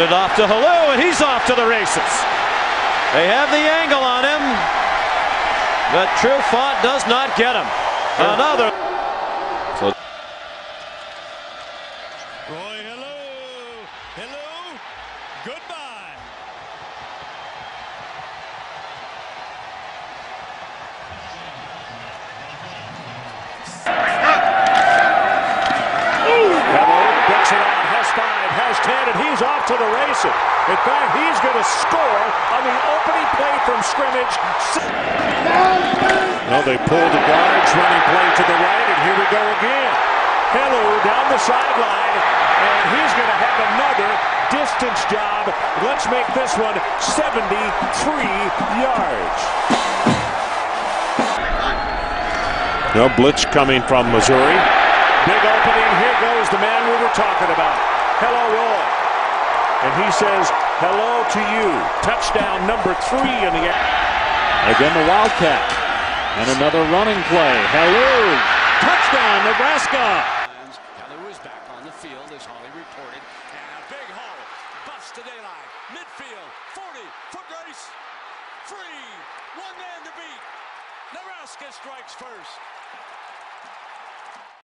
it off to Helu, and he's off to the races. They have the angle on him, but Trufant does not get him. Another. Roy, he's off to the races. In fact, he's going to score on the opening play from scrimmage. Now they pull the guards, running play to the right, and here we go again. Helu down the sideline, and he's going to have another distance job. Let's make this one 73 yards. No blitz coming from Missouri. Big opening. Here goes the man we were talking about. Hello, Roy. And he says, hello to you. Touchdown number three in the air. Again, the Wildcat. And another running play. Hello. Touchdown, Nebraska. Helu is back on the field as Holly reported. And a big hole. Busts to daylight. Midfield. 40. Foot race. Free. One man to beat. Nebraska strikes first.